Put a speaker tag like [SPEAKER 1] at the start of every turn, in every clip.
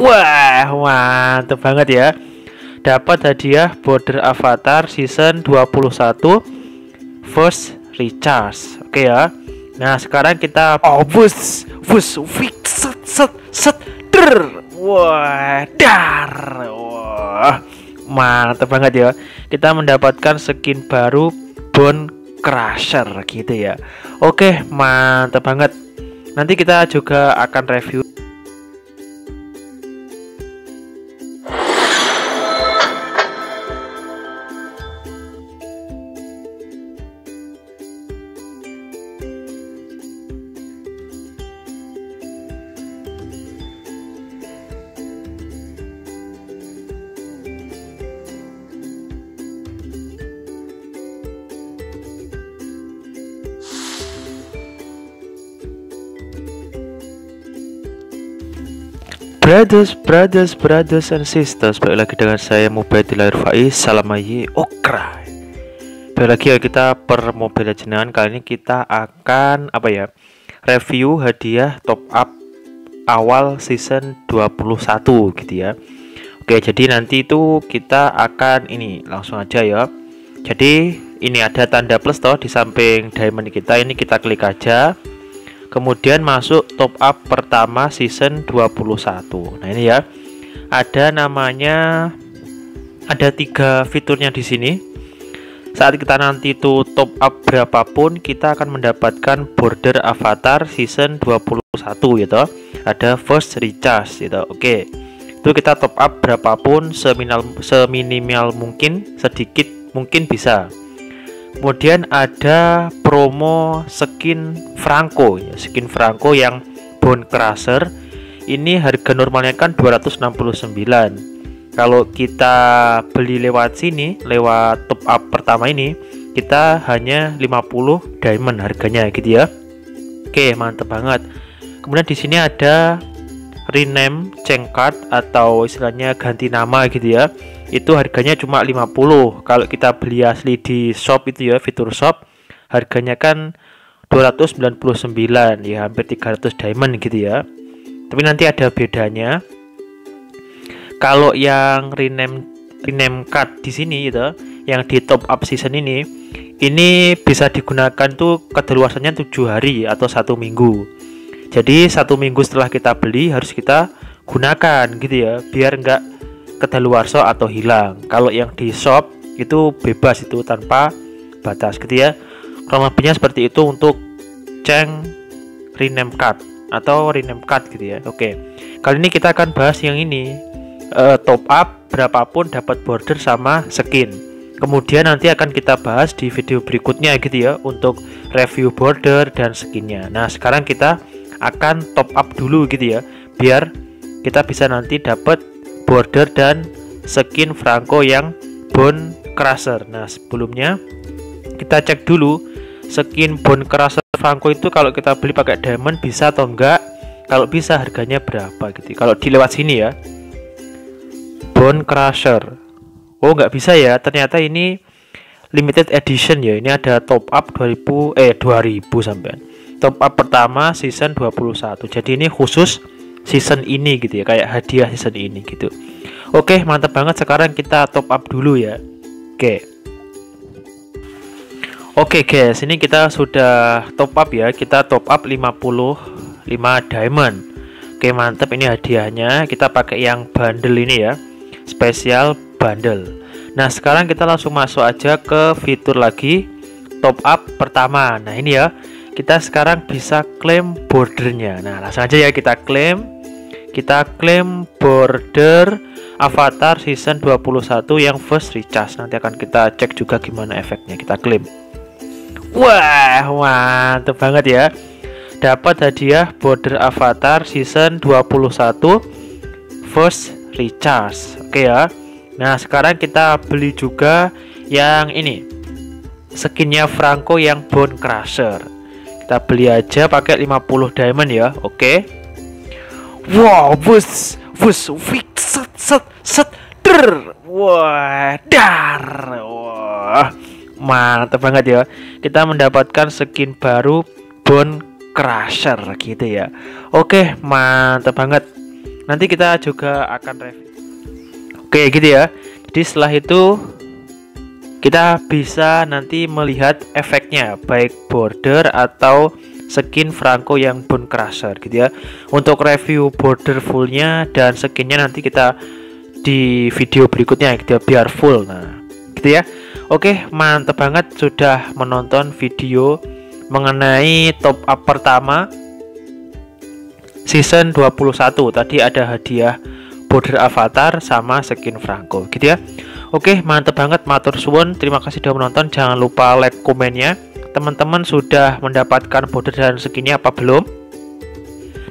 [SPEAKER 1] Wah, mantep banget ya. Dapat hadiah border avatar season 21 first recharge. Oke ya. Nah, sekarang kita oh bus, bus, fix, set, set, set, der. Wah, dar. Wah, mantep banget ya. Kita mendapatkan skin baru Bone Crusher gitu ya. Oke, mantep banget. Nanti kita juga akan review Brothers, brothers, brothers and sisters Balik lagi dengan saya Mubadillah Faiz. Salamayi Okra. Balik lagi ya kita per Mobile Legends Kali ini kita akan Apa ya Review hadiah top up Awal season 21 gitu ya. Oke jadi nanti itu kita akan Ini langsung aja ya. Jadi ini ada tanda plus toh Di samping diamond kita. Ini kita klik aja kemudian masuk top up pertama season 21 nah ini ya. Ada namanya ada tiga fiturnya di sini. Saat kita nanti itu top up berapapun kita akan mendapatkan border avatar season 21 gitu. Ada first recharge gitu. Oke. Itu kita top up berapapun seminimal seminimal mungkin sedikit mungkin bisa Kemudian ada promo skin Franco ya, skin Franco yang Bone Crusher. Ini harga normalnya kan 269. Kalau kita beli lewat sini, lewat top up pertama ini, kita hanya 50 diamond harganya gitu ya. Oke, mantep banget. Kemudian di sini ada rename cengkat atau istilahnya ganti nama gitu ya itu harganya cuma 50 kalau kita beli asli di shop itu ya fitur shop harganya kan 299 ya hampir 300 diamond gitu ya. Tapi nanti ada bedanya. Kalau yang rename rename card di sini gitu yang di top up season ini ini bisa digunakan tuh kedaluarsanya tujuh hari atau satu minggu. Jadi satu minggu setelah kita beli harus kita gunakan gitu ya biar enggak kedaluarsa atau hilang. Kalau yang di shop itu bebas itu tanpa batas gitu ya. Kurang lebihnya seperti itu untuk ceng rename card atau rename card gitu ya. Oke. Kali ini kita akan bahas yang ini. Uh, top up berapapun dapat border sama skin. Kemudian nanti akan kita bahas di video berikutnya gitu ya untuk review border dan skinnya. Nah sekarang kita akan top up dulu gitu ya biar kita bisa nanti dapat border dan skin Franco yang Bone Crusher. Nah, sebelumnya kita cek dulu skin Bone Crusher Franco itu kalau kita beli pakai diamond bisa atau enggak? Kalau bisa harganya berapa gitu. Kalau dilewat sini ya. Bone Crusher. Oh, nggak bisa ya. Ternyata ini limited edition ya. Ini ada top up 2000 eh 2000 sampai. Top up pertama season 21. Jadi ini khusus season ini gitu ya kayak hadiah season ini gitu. Oke mantap banget. Sekarang kita top up dulu ya. Oke. Oke guys ini kita sudah top up ya. Kita top up 55 diamond. Oke mantap. Ini hadiahnya. Kita pakai yang bundle ini ya. Spesial bundle. Nah sekarang kita langsung masuk aja ke fitur lagi. Top up pertama. Nah ini ya kita sekarang bisa klaim bordernya. Nah langsung aja ya kita klaim. Kita klaim border avatar season 21 yang first recharge. Nanti akan kita cek juga gimana efeknya. Kita klaim. Wah mantep banget ya. Dapat hadiah border avatar season 21 first recharge. Oke ya. Nah sekarang kita beli juga yang ini. Skinnya Franco yang Bone Crusher kita beli aja pakai 50 diamond ya. Oke. Okay. wow bus bus fix set set set der wah dar. Wah mantap banget ya. Kita mendapatkan skin baru bone crusher gitu ya. Oke mantap banget. Nanti kita juga akan review oke gitu ya. Jadi setelah itu kita bisa nanti melihat efeknya baik border atau skin Franco yang bone crusher gitu ya. Untuk review border fullnya dan skinnya nanti kita di video berikutnya gitu ya biar full nah gitu ya. Oke mantep banget sudah menonton video mengenai top up pertama season 21 tadi ada hadiah border avatar sama skin Franco gitu ya Oke, mantep banget matur suwun. Terima kasih sudah menonton. Jangan lupa like komennya. Teman-teman sudah mendapatkan border dan skinnya apa belum?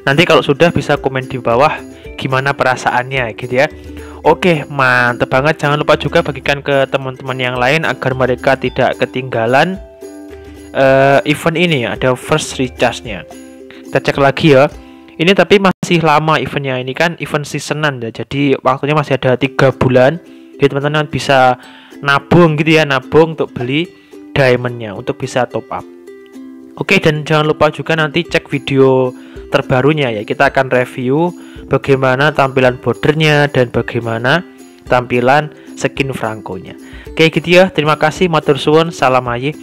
[SPEAKER 1] Nanti kalau sudah bisa komen di bawah gimana perasaannya gitu ya. Oke, mantep banget. Jangan lupa juga bagikan ke teman-teman yang lain agar mereka tidak ketinggalan uh, event ini. Ada first recharge-nya. Kita cek lagi ya. Ini tapi masih lama eventnya. Ini kan event seasonan ya. Jadi waktunya masih ada tiga bulan jadi teman-teman bisa nabung gitu ya nabung untuk beli diamondnya untuk bisa top up. Oke dan jangan lupa juga nanti cek video terbarunya ya. Kita akan review bagaimana tampilan bordernya dan bagaimana tampilan skin franco nya oke gitu ya. Terima kasih matur suwun. Salam ayi